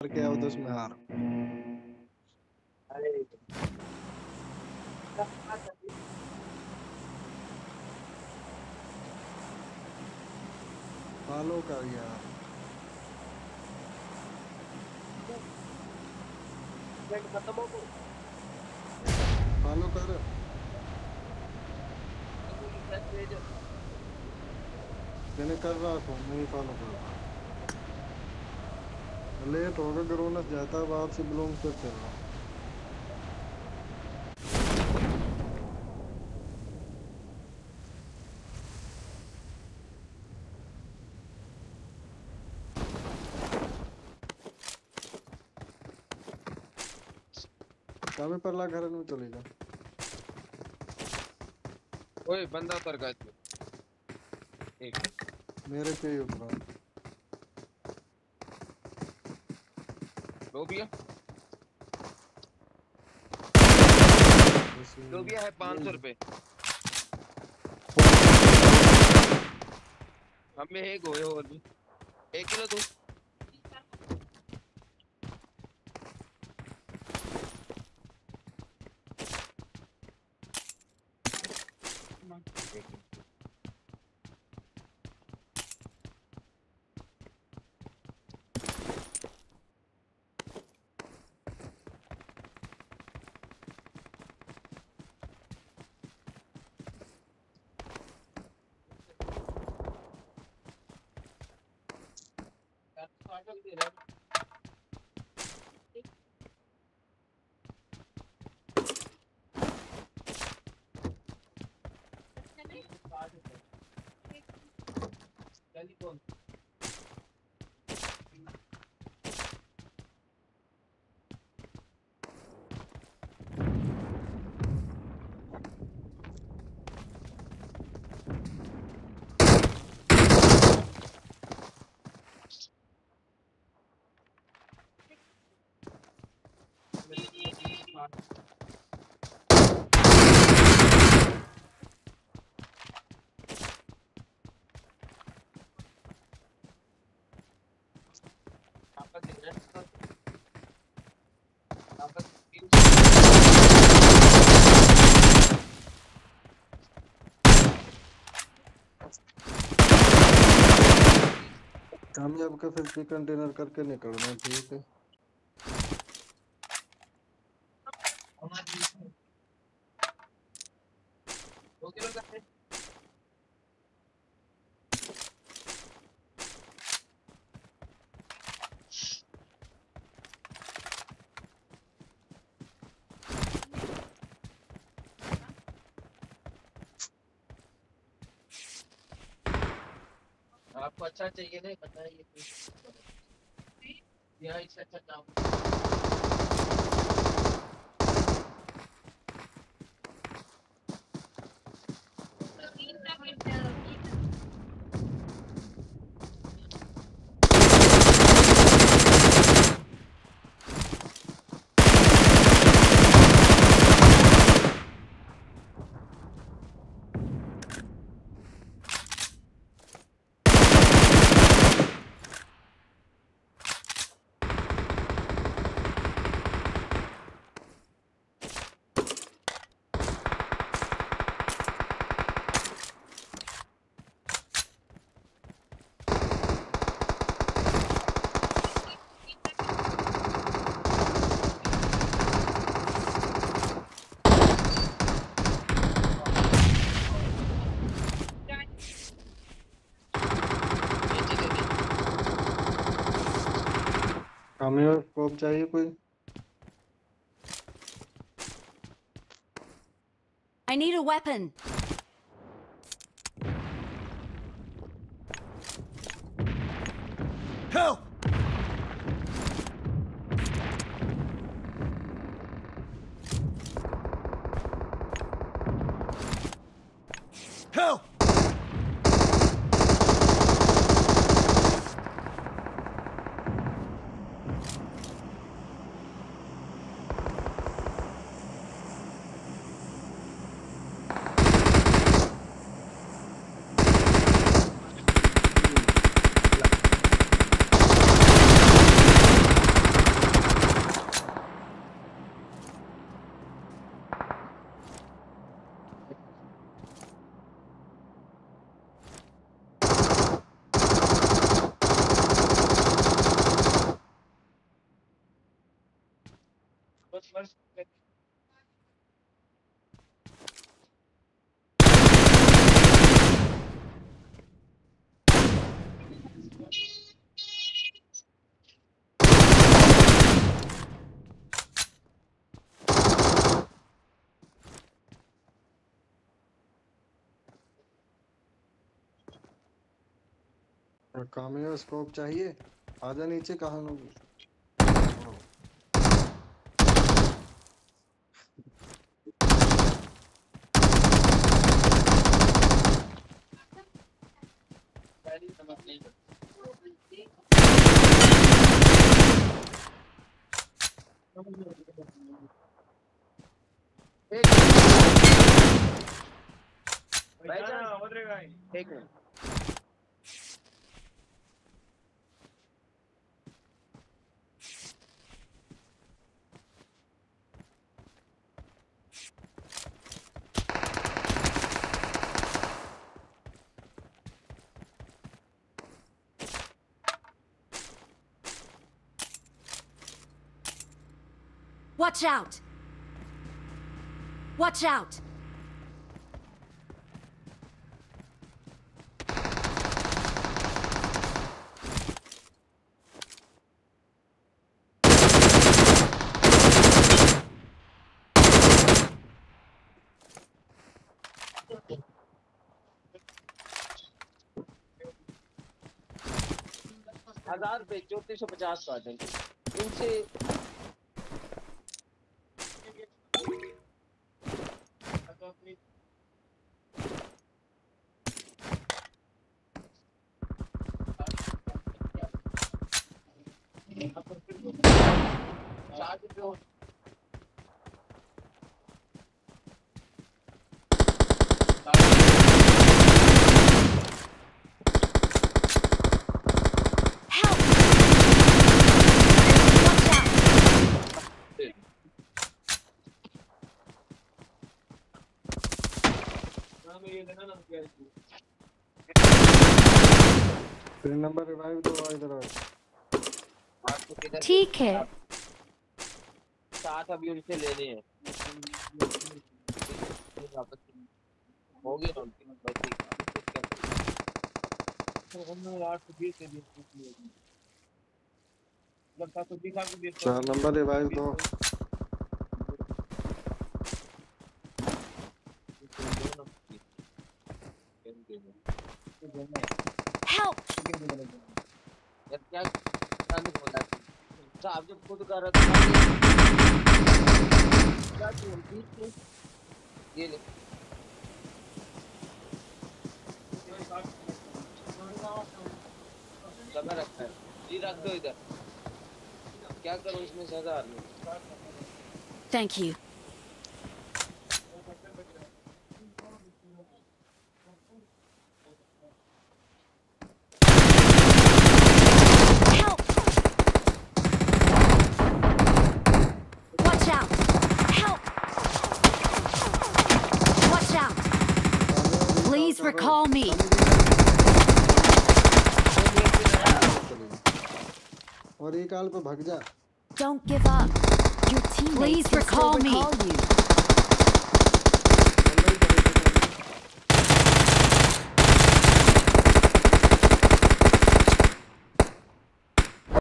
करके आओ दस में हार। फॉलो कर यार। फॉलो कर मैंने कर रहा था नहीं फॉलो कर रहा लेट होगा ग्रोनस जाता है बाहर से से चल रहा कामे पर ला घर में चले जा ओए बंदा उतर गया एक। मेरे पे ही उतरा। ये- लोबिया है पाँच सौ रुपए। हमें एक होए और भी। एक किलो तू कामयाब का फिर कंटेनर करके निकलना ठीक है? आपको अच्छा चाहिए नहीं बताइए यहाँ इससे अच्छा काम कामयाब स्कोप चाहिए कोई I need a weapon. Help! Help! कामिया स्कोप चाहिए। आजा नीचे कहाँ एक minute. Watch out! Watch out! हजार पे चौतीस सौ पचास का देंगे इनसे तीन नंबर रिवाइव दो इधर आओ। ठीक है। साठ अभी उनसे लेने हैं वापस होगी ना उनकी बस चार नंबर रिवाइव दो Help! यार क्या क्या नहीं बोला साहब जब खुद कर रहा था ये ले। समय रखता है। जी, रख दो इधर। क्या करूँ इसमें से थैंक में और एक आल पे भाग जा Don't give up. Your teammates Please recall me.